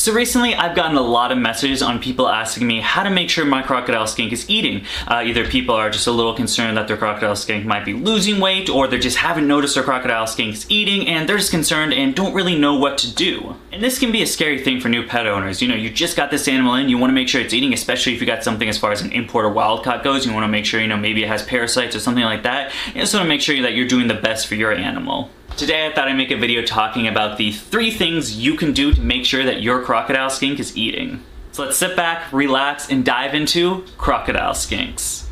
So recently I've gotten a lot of messages on people asking me how to make sure my crocodile skink is eating. Uh, either people are just a little concerned that their crocodile skink might be losing weight or they just haven't noticed their crocodile skink's eating and they're just concerned and don't really know what to do. And this can be a scary thing for new pet owners. You know, you just got this animal in, you want to make sure it's eating, especially if you got something as far as an import or wild caught goes. You want to make sure, you know, maybe it has parasites or something like that. You just want to make sure that you're doing the best for your animal. Today I thought I'd make a video talking about the three things you can do to make sure that your crocodile skink is eating. So let's sit back, relax, and dive into crocodile skinks.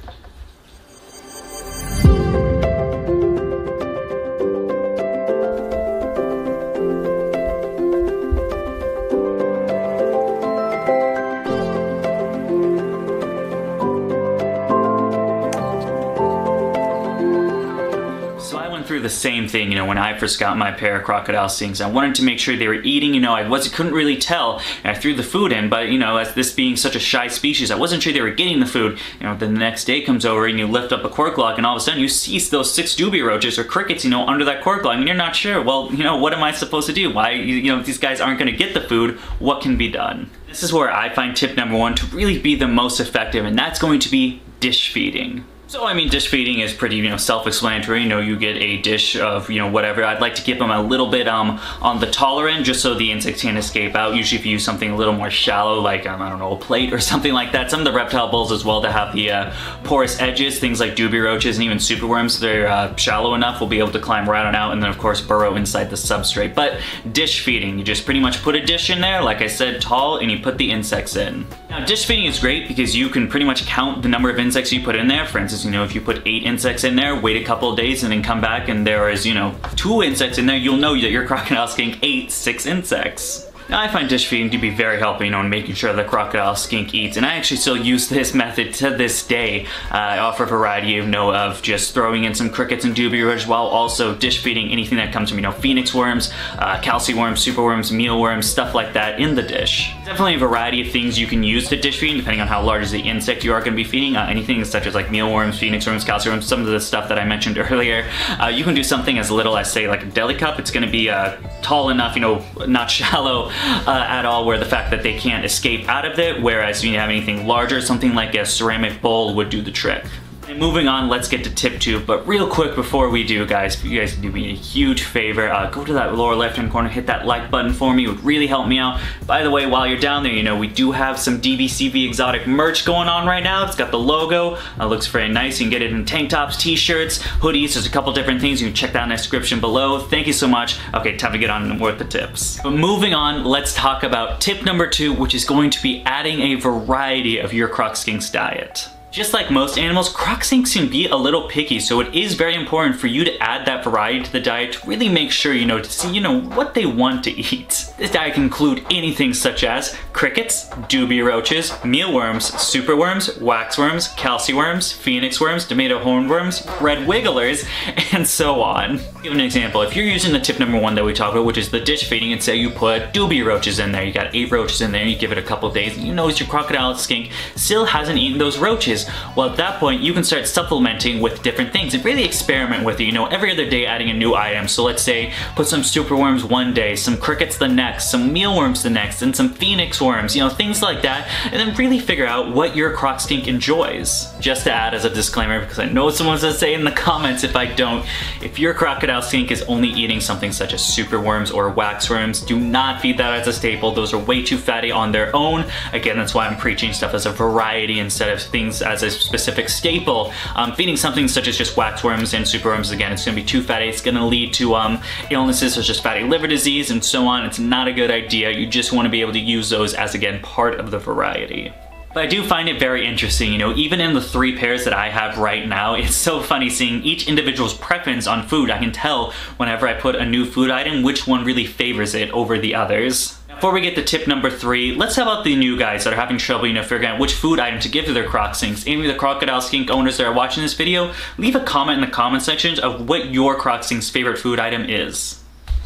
Through the same thing, you know, when I first got my pair of crocodile skinks. I wanted to make sure they were eating, you know, I was couldn't really tell. I threw the food in, but you know, as this being such a shy species, I wasn't sure they were getting the food. You know, the next day comes over and you lift up a cork log and all of a sudden you see those six dubia roaches or crickets, you know, under that cork log and you're not sure, well, you know, what am I supposed to do? Why, you know, if these guys aren't gonna get the food, what can be done? This is where I find tip number one to really be the most effective and that's going to be dish feeding. So I mean, dish feeding is pretty, you know, self-explanatory. You know, you get a dish of, you know, whatever. I'd like to keep them a little bit um on the taller end, just so the insects can escape out. Usually, if you use something a little more shallow, like um, I don't know, a plate or something like that. Some of the reptile bowls as well to have the uh, porous edges, things like dubia roaches and even superworms, they're uh, shallow enough, will be able to climb right on out, and then of course burrow inside the substrate. But dish feeding, you just pretty much put a dish in there, like I said, tall, and you put the insects in. Now, dish feeding is great because you can pretty much count the number of insects you put in there. For instance, you know, if you put eight insects in there, wait a couple of days, and then come back and there is, you know, two insects in there, you'll know that your crocodile skink ate six insects. Now I find dish feeding to be very helpful, you know, in making sure the crocodile skink eats, and I actually still use this method to this day. Uh, I offer a variety of, you know, of just throwing in some crickets and dubia roaches while also dish feeding anything that comes from, you know, phoenix worms, uh, calci worms, superworms, mealworms, stuff like that in the dish. Definitely a variety of things you can use to dish feed, depending on how large is the insect you are going to be feeding. Uh, anything such as like mealworms, phoenix worms, calci worms, some of the stuff that I mentioned earlier. Uh, you can do something as little as, say, like a deli cup. It's going to be uh, tall enough, you know, not shallow, uh, at all where the fact that they can't escape out of it, whereas if you have anything larger, something like a ceramic bowl would do the trick. And moving on, let's get to tip two. But real quick before we do, guys, you guys do me a huge favor. Uh, go to that lower left-hand corner, hit that like button for me. It would really help me out. By the way, while you're down there, you know, we do have some DBCV Exotic merch going on right now. It's got the logo. Uh, looks very nice. You can get it in tank tops, t-shirts, hoodies. There's a couple different things. You can check that in the description below. Thank you so much. Okay, time to get on with the tips. But moving on, let's talk about tip number two, which is going to be adding a variety of your Croc Skinks diet. Just like most animals, croc can be a little picky, so it is very important for you to add that variety to the diet to really make sure you know to see you know what they want to eat. This diet can include anything such as crickets, dubia roaches, mealworms, superworms, waxworms, calci worms, phoenix worms, tomato hornworms, red wigglers, and so on. Give an example, if you're using the tip number one that we talked about, which is the dish feeding, and say you put dubia roaches in there, you got eight roaches in there, you give it a couple days, and you notice your crocodile skink still hasn't eaten those roaches well at that point you can start supplementing with different things and really experiment with it. You know, every other day adding a new item. So let's say put some superworms one day, some crickets the next, some mealworms the next, and some phoenix worms, you know, things like that. And then really figure out what your croc skink enjoys. Just to add as a disclaimer, because I know someone's gonna say in the comments if I don't, if your crocodile skink is only eating something such as superworms or waxworms, do not feed that as a staple. Those are way too fatty on their own. Again, that's why I'm preaching stuff as a variety instead of things as a specific staple. Um, feeding something such as just waxworms and superworms, again, it's gonna be too fatty. It's gonna lead to um, illnesses such as fatty liver disease and so on. It's not a good idea. You just wanna be able to use those as, again, part of the variety. But I do find it very interesting, you know, even in the three pairs that I have right now, it's so funny seeing each individual's preference on food. I can tell whenever I put a new food item which one really favors it over the others. Before we get to tip number three, let's have out the new guys that are having trouble, you know, figuring out which food item to give to their croc skinks. Any of the crocodile skink owners that are watching this video, leave a comment in the comment section of what your croc skink's favorite food item is.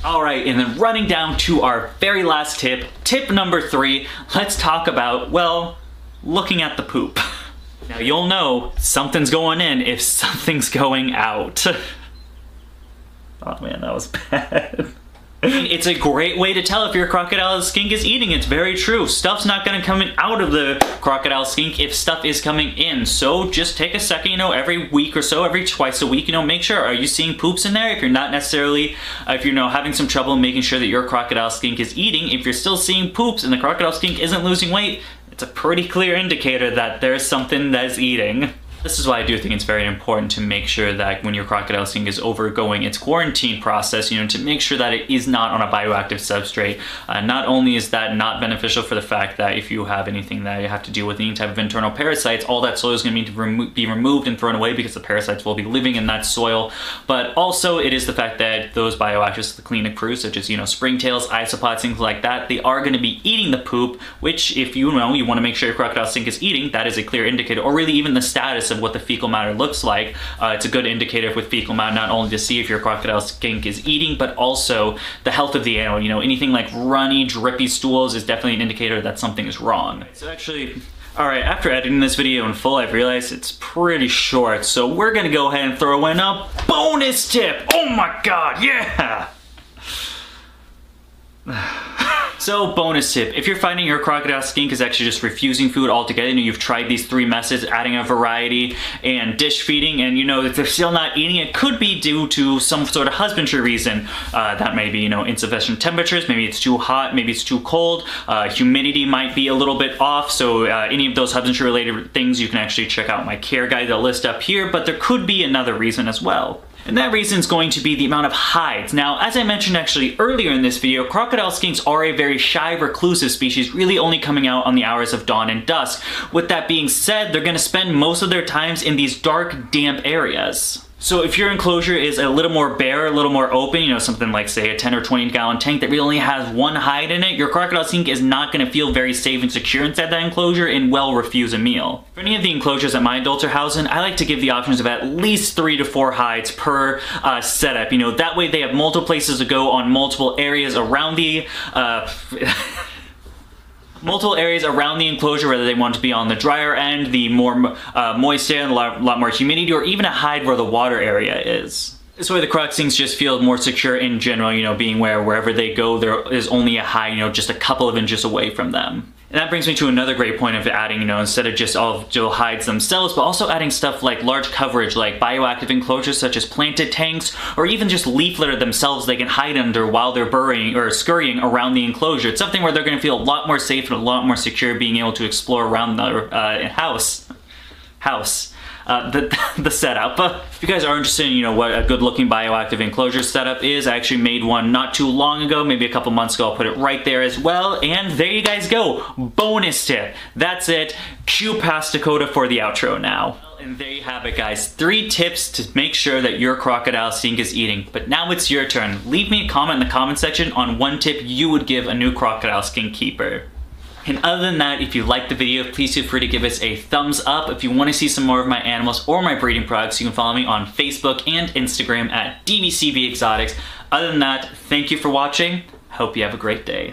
Alright, and then running down to our very last tip, tip number three, let's talk about, well, looking at the poop. Now you'll know something's going in if something's going out. oh man, that was bad. It's a great way to tell if your crocodile skink is eating. It's very true. Stuff's not gonna come out of the crocodile skink if stuff is coming in. So just take a second, you know, every week or so, every twice a week, you know, make sure, are you seeing poops in there? If you're not necessarily, uh, if you're, you know, having some trouble making sure that your crocodile skink is eating, if you're still seeing poops and the crocodile skink isn't losing weight, it's a pretty clear indicator that there's something that's eating. This is why I do think it's very important to make sure that when your crocodile skink is overgoing its quarantine process, you know, to make sure that it is not on a bioactive substrate. Uh, not only is that not beneficial for the fact that if you have anything that you have to deal with any type of internal parasites, all that soil is going to to remo be removed and thrown away because the parasites will be living in that soil. But also it is the fact that those bioactives, the cleanup crew, such as, you know, springtails, isopods, things like that, they are going to be eating the poop, which if you know you want to make sure your crocodile skink is eating, that is a clear indicator, or really even the status of what the fecal matter looks like. Uh, it's a good indicator with fecal matter not only to see if your crocodile skink is eating, but also the health of the animal. You know, anything like runny, drippy stools is definitely an indicator that something is wrong. So actually, Alright, after editing this video in full, I've realized it's pretty short, so we're gonna go ahead and throw in a bonus tip! Oh my god, yeah! So bonus tip, if you're finding your crocodile skink is actually just refusing food altogether and you've tried these three methods, adding a variety and dish feeding, and you know that they're still not eating, it could be due to some sort of husbandry reason. Uh, that may be, you know, insufficient temperatures, maybe it's too hot, maybe it's too cold, uh, humidity might be a little bit off, so uh, any of those husbandry related things you can actually check out my care guide, the list up here, but there could be another reason as well. And that reason is going to be the amount of hides. Now, as I mentioned actually earlier in this video, crocodile skinks are a very shy reclusive species, really only coming out on the hours of dawn and dusk. With that being said, they're gonna spend most of their times in these dark, damp areas. So if your enclosure is a little more bare, a little more open, you know, something like say a 10 or 20 gallon tank that really only has one hide in it, your crocodile skink is not gonna feel very safe and secure inside that enclosure and will refuse a meal. For any of the enclosures that my adults are housing, I like to give the options of at least three to four hides per uh, setup. You know, that way they have multiple places to go on multiple areas around the, uh, multiple areas around the enclosure, whether they want to be on the drier end, the more uh, moist area, a lot, lot more humidity, or even a hide where the water area is. This way the croc skinks just feel more secure in general, you know, being where wherever they go, there is only a hide, you know, just a couple of inches away from them. And that brings me to another great point of adding, you know, instead of just all of hides themselves, but also adding stuff like large coverage, like bioactive enclosures such as planted tanks, or even just leaf litter themselves they can hide under while they're burrowing or scurrying around the enclosure. It's something where they're going to feel a lot more safe and a lot more secure being able to explore around the uh, house. House uh, the, the setup. if you guys are interested in, you know, what a good looking bioactive enclosure setup is, I actually made one not too long ago, maybe a couple months ago. I'll put it right there as well. And there you guys go. Bonus tip. That's it. Cue past Dakotah for the outro now. And there you have it guys, three tips to make sure that your crocodile skink is eating. But now it's your turn. Leave me a comment in the comment section on one tip you would give a new crocodile skink keeper. And other than that, if you liked the video, please feel free to give us a thumbs up. If you want to see some more of my animals or my breeding products, you can follow me on Facebook and Instagram at DBCB Exotics. Other than that, thank you for watching. Hope you have a great day.